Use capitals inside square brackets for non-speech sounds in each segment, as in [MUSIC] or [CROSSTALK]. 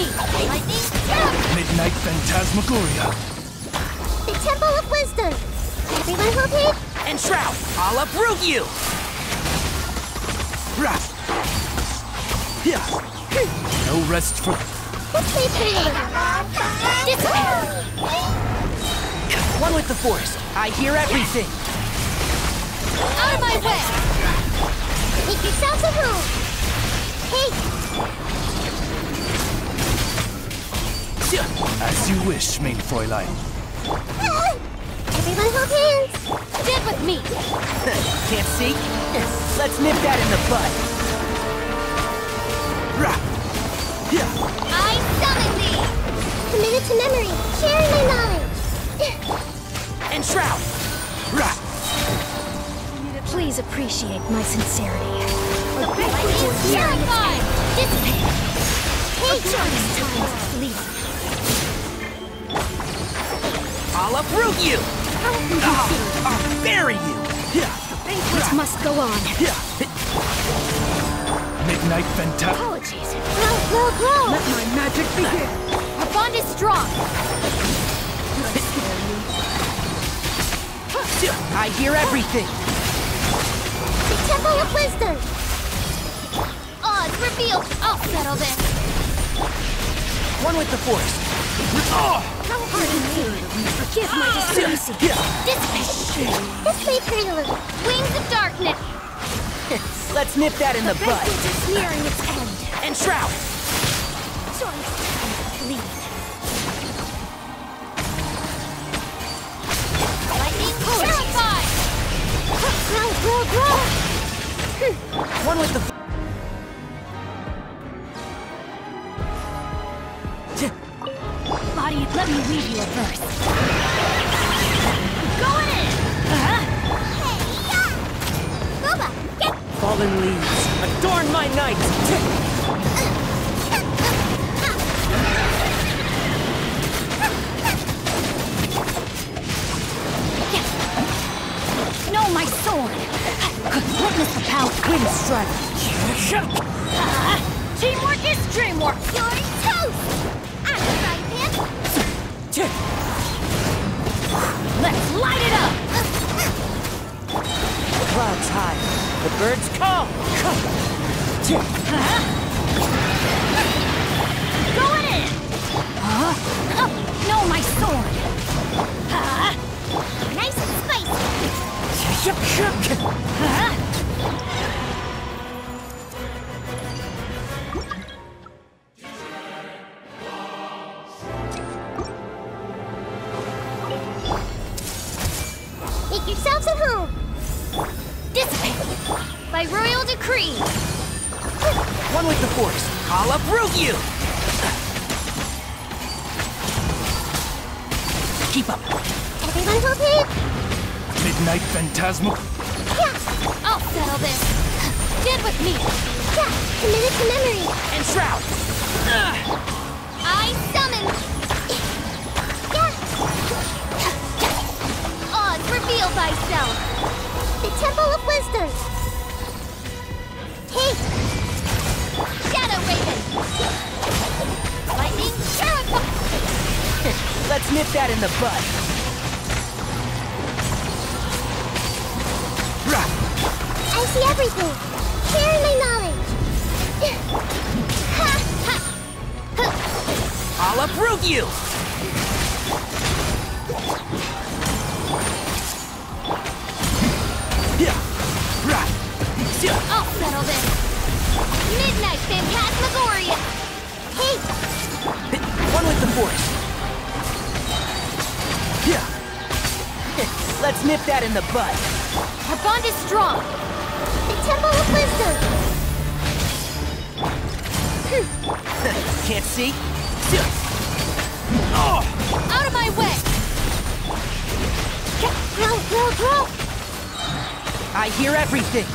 me. Lightning, jump! Midnight Phantasmagoria. The Temple of Wisdom. Everyone hold it. And Shroud, I'll uproot you! Rah. Yeah. No rest for... Let's play pretty little. One with the Force. I hear everything. Out of my way! Make yourselves at home. Hey, As you wish, main Fräulein. everyone hold hands. Get with me! [LAUGHS] Can't see? Let's nip that in the. Yeah. I summon thee! Committed to memory. Sharing my knowledge. And Shroud. Please appreciate my sincerity. Lightning, Terrified! Dissipate! Hey, It's time. Leave. I'll uproot you! Ah, I'll bury you! Yeah. Banquet must go on. Yeah. Midnight Phantas... Apologies. grow, grow, grow. Let my magic begin. Our bond is strong. I hear everything. The Temple of Wisdom. Odds revealed. I'll settle this. One with the Force. Pardon me. Forgive my diplomacy. Yeah. Dissipate. Let's play pretty little. Wings of darkness. [LAUGHS] Let's nip that in the bud. Banquet is nearing its end. And Shroud, Choice. Leave. Lightning, Terrified! grow, grow, grow. one with the... Let me read you a verse. Going in! Uh-huh. Hey, Guoba, get Fallen leaves, adorn my night! No, my sword! Witness the power Wind strike! Ah, teamwork is dreamwork! your Let's light it up! The clouds high, the birds call! Going in! Huh? Oh, no, my sword! Ah, Nice and spicy. ah. Royal decree! One with the Force, call up uproot you! Keep up. Everyone hold hands. Midnight Phantasmal... Yeah, I'll settle this! Get with me! yeah. Committed to memory. And Shroud, I summon! Yeah. Odds reveal thyself! The Temple of nip that in the butt. I see everything. Sharing my knowledge. Ha! Ha! I'll uproot you! Yeah. Rah. Yeah. I'll settle this! Midnight Phantasmagoria! Hey, One with the Force. Yeah. [LAUGHS] Let's nip that in the bud. Our bond is strong! the Temple of Wisdom. [LAUGHS] Can't see? Oh. [LAUGHS] Out of my way! Grow, grow, grow. I hear everything.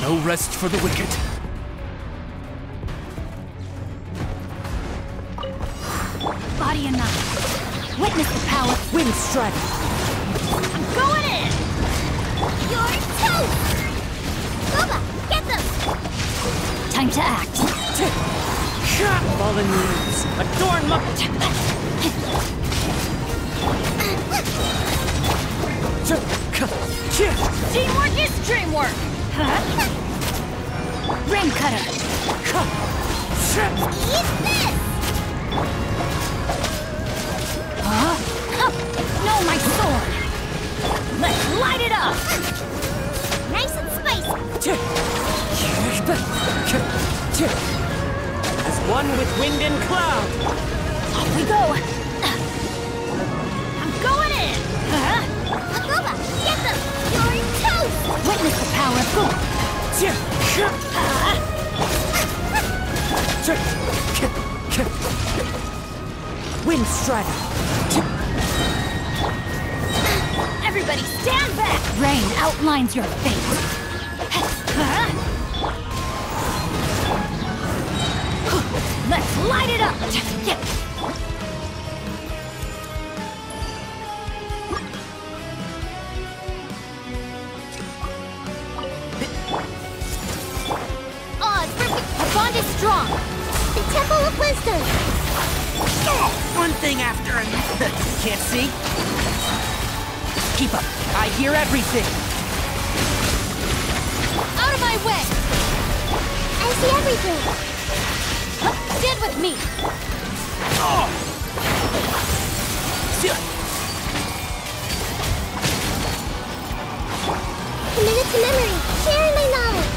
No rest for the wicked. Body and mind. Witness the power. Wind strike. I'm going in! Your toast. Guoba, get them. Time to act. Fallen leaves, adorn my... Teamwork is dreamwork! Huh? Rain cutter! Eat this! Cloud. Off we go! I'm going in! Huh? Agoba, get them! You're toast! Witness the power of Gold! Wind strider. Everybody stand back! Rain outlines your fate. [LAUGHS] I hear everything. Out of my way! I see everything. Stand with me! Committed to memory. Sharing my knowledge.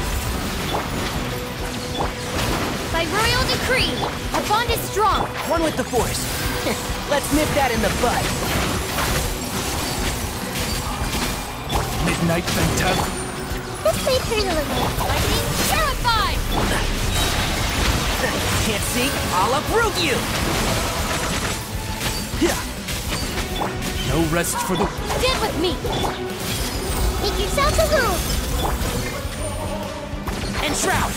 By royal decree, our bond is strong! One with the force. Let's nip that in the bud. Midnight Phantasm. May turn a little. Lightning terrified! Can't see? I'll uproot you! No rest for the... Stand with me! Make yourself at home. And shroud!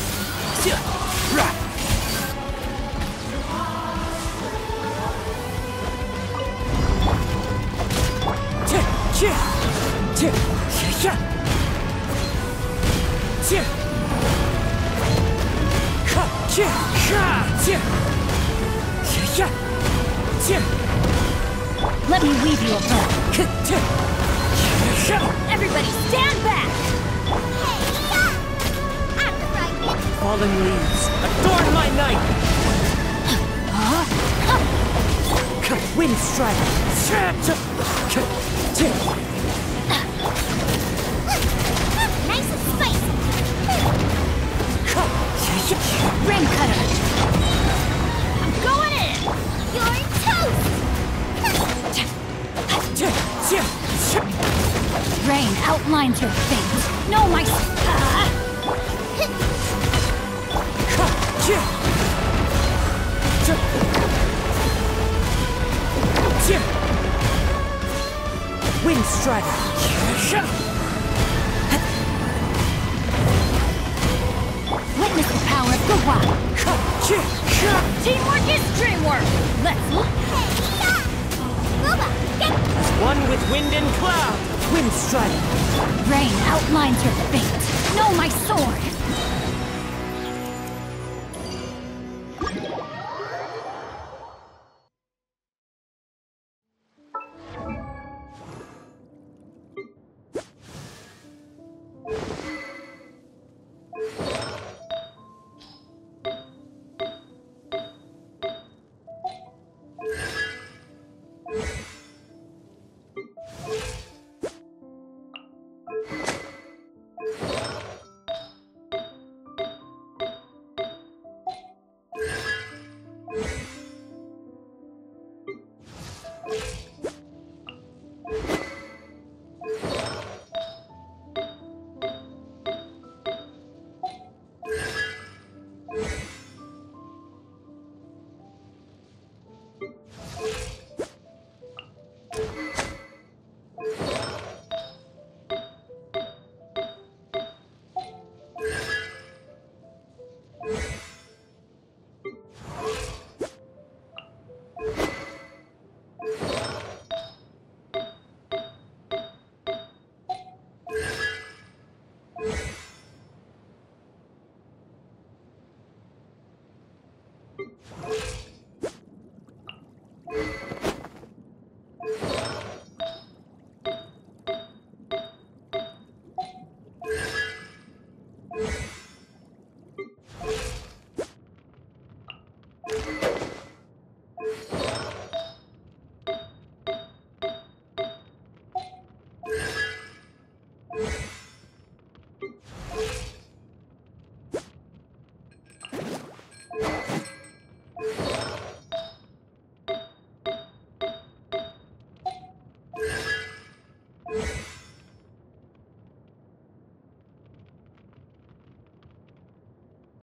Let me weave you a. Everybody stand back! Fallen leaves, adorn my night! Wind strider! Rain cutter! I'm going in! You're toast. Rain outlines your fate. No, my... Wind strider! Power of Gawa! Teamwork is dreamwork! Let's... Hey, yeah! Guoba, get One with wind and cloud! Wind strider! Rain outlines your fate. No, my sword!